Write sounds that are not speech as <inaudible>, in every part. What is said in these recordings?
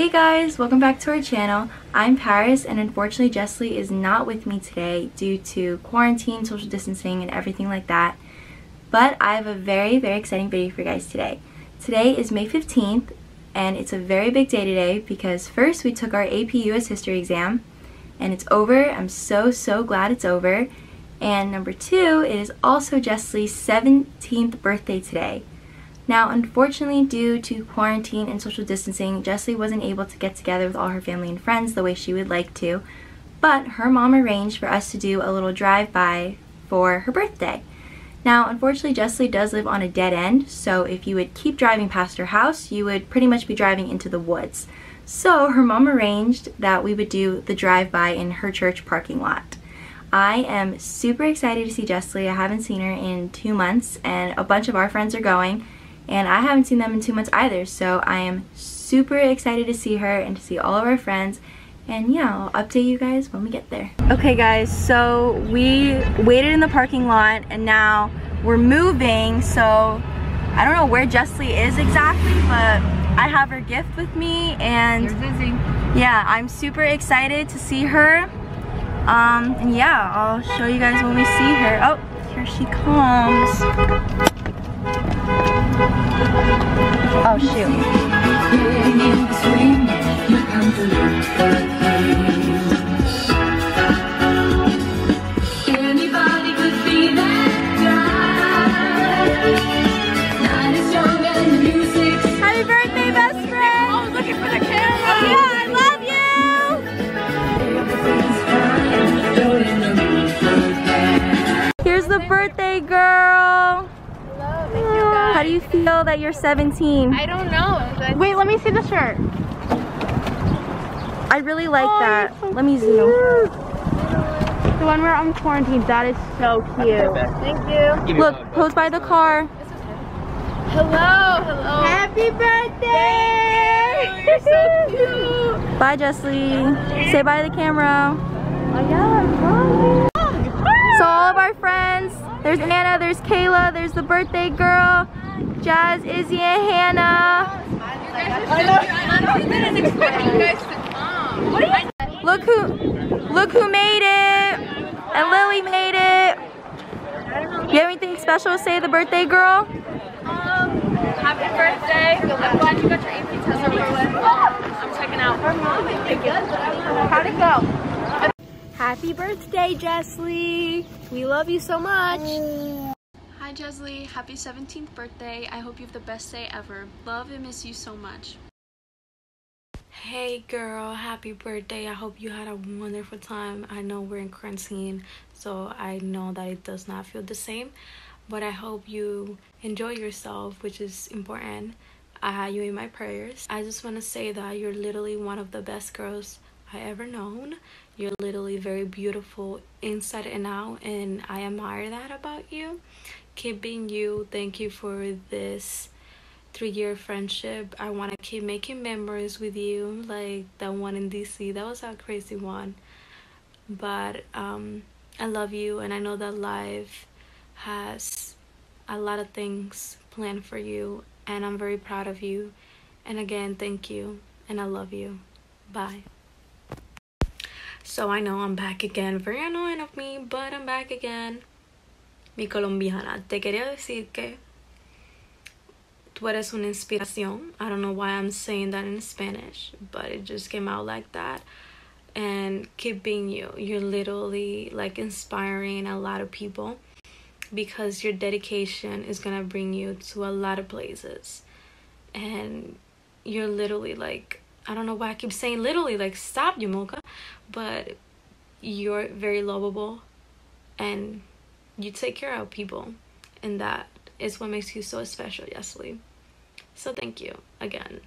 Hey guys, welcome back to our channel. I'm Paris and unfortunately Jessie is not with me today due to quarantine, social distancing, and everything like that. But I have a very, very exciting video for you guys today. Today is May 15th and it's a very big day today because first we took our AP US History exam and it's over. I'm so, so glad it's over. And number two, it is also Jessie's 17th birthday today. Now, unfortunately, due to quarantine and social distancing, Jessie wasn't able to get together with all her family and friends the way she would like to, but her mom arranged for us to do a little drive-by for her birthday. Now, unfortunately, Jessie does live on a dead end, so if you would keep driving past her house, you would pretty much be driving into the woods. So her mom arranged that we would do the drive-by in her church parking lot. I am super excited to see Jessie. I haven't seen her in two months, and a bunch of our friends are going and I haven't seen them in two months either so I am super excited to see her and to see all of our friends and yeah, I'll update you guys when we get there. Okay guys, so we waited in the parking lot and now we're moving so I don't know where Jessie is exactly but I have her gift with me and yeah, I'm super excited to see her. Um, and yeah, I'll show you guys when we see her. Oh, here she comes. Oh shoot. How do you feel that you're 17? I don't know. but- Wait, let me see the shirt. I really like Oh, that. so Let me zoom. The one where I'm quarantined. That is so cute. Thank you. Look, pose by the car. Hello, hello. Happy birthday! You're so cute. Bye, Jessie. Say bye to the camera. So all of our friends, there's Anna, there's Kayla, there's the birthday girl, Jazz, Izzy, and Hannah. Look who, look who made it, and Lily made it. You have anything special to say to the birthday girl? Um, happy birthday. I'm glad you got your AP test over with. I'm checking out. How'd it go? Happy birthday, Jessie. We love you so much. Hi Jesley, happy 17th birthday. I hope you have the best day ever. Love and miss you so much. Hey girl, happy birthday. I hope you had a wonderful time. I know we're in quarantine, so I know that it does not feel the same, but I hope you enjoy yourself, which is important. I had you in my prayers. I just want to say that you're literally one of the best girls I ever known. You're literally very beautiful inside and out, and I admire that about you. Keep being you. Thank you for this three year friendship. I want to keep making memories with you, like that one in DC. That was a crazy one. But um, I love you, and I know that life has a lot of things planned for you, and I'm very proud of you. And again, thank you, and I love you. Bye. So I know I'm back again. Very annoying of me, but I'm back again. Mi colombiana, te quería decir que tú eres una inspiración. I don't know why I'm saying that in Spanish, but it just came out like that. And keep being you. You're literally like inspiring a lot of people because your dedication is gonna bring you to a lot of places. And you're literally like, I don't know why I keep saying literally, like, stop, Yumilka. But you're very lovable and you take care of people. And that is what makes you so special, Yesli. So thank you again.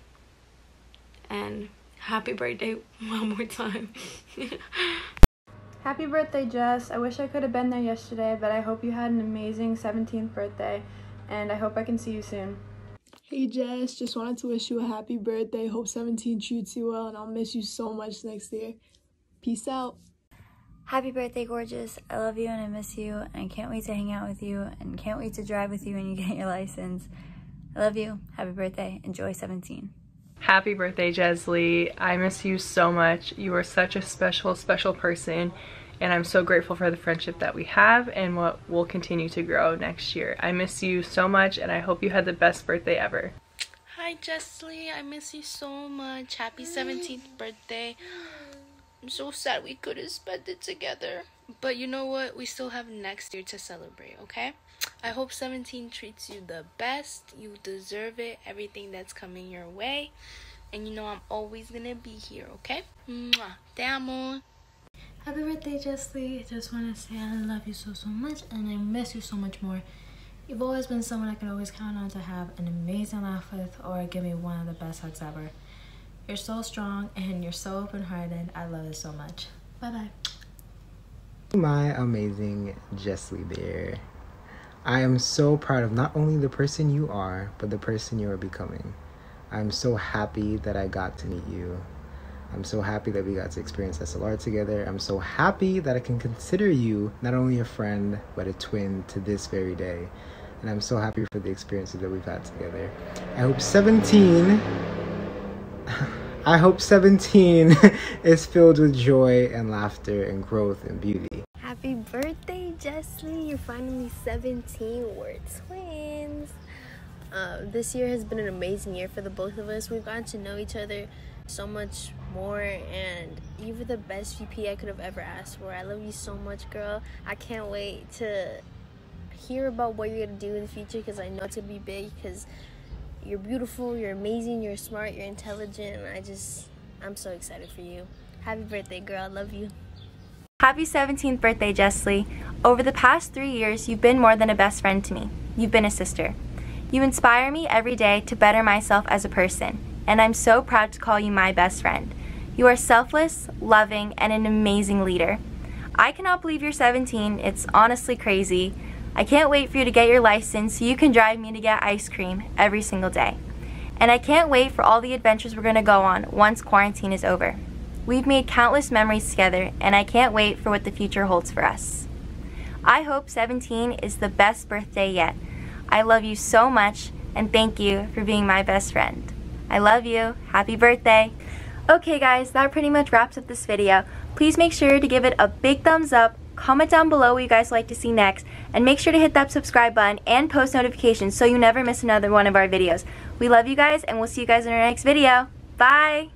And happy birthday <laughs> one more time. Happy birthday, Jess. I wish I could have been there yesterday, but I hope you had an amazing 17th birthday, and I hope I can see you soon. Hey Jess, just wanted to wish you a happy birthday. Hope 17 treats you well, and I'll miss you so much next year. Peace out. Happy birthday, gorgeous. I love you and I miss you and can't wait to hang out with you and can't wait to drive with you when you <laughs> get your license. I love you. Happy birthday. Enjoy 17. Happy birthday, Jesley. I miss you so much. You are such a special, special person. And I'm so grateful for the friendship that we have and what will continue to grow next year. I miss you so much and I hope you had the best birthday ever. Hi, Jesley. I miss you so much. Happy 17th birthday. I'm so sad we couldn't spend it together. But you know what? We still have next year to celebrate, okay? I hope 17 treats you the best. You deserve it. Everything that's coming your way. And you know I'm always gonna be here, okay? Mwah. Te amo. Happy birthday, Jesley. I just want to say I love you so, so much and I miss you so much more. You've always been someone I can always count on to have an amazing laugh with or give me one of the best hugs ever. You're so strong and you're so open-hearted. I love it so much. Bye-bye. My amazing Jesley there. I am so proud of not only the person you are, but the person you are becoming. I'm so happy that I got to meet you. I'm so happy that we got to experience SLR together. I'm so happy that I can consider you not only a friend, but a twin to this very day. And I'm so happy for the experiences that we've had together. I hope 17, I hope 17 <laughs> is filled with joy and laughter and growth and beauty. Happy birthday, Jesley. You're finally 17. We're twins. Uh, this year has been an amazing year for the both of us. We've gotten to know each other so much more and you were the best VP I could have ever asked for. I love you so much, girl. I can't wait to hear about what you're gonna do in the future because I know it's gonna be big because you're beautiful, you're amazing, you're smart, you're intelligent, and I just, I'm so excited for you. Happy birthday, girl. I love you. Happy 17th birthday, Jesley. Over the past three years, you've been more than a best friend to me. You've been a sister. You inspire me every day to better myself as a person, and I'm so proud to call you my best friend. You are selfless, loving, and an amazing leader. I cannot believe you're 17. It's honestly crazy. I can't wait for you to get your license so you can drive me to get ice cream every single day. And I can't wait for all the adventures we're going to go on once quarantine is over. We've made countless memories together, and I can't wait for what the future holds for us. I hope 17 is the best birthday yet. I love you so much, and thank you for being my best friend. I love you. Happy birthday. Okay guys, that pretty much wraps up this video. Please make sure to give it a big thumbs up, comment down below what you guys like to see next, and make sure to hit that subscribe button and post notifications so you never miss another one of our videos. We love you guys, and we'll see you guys in our next video. Bye!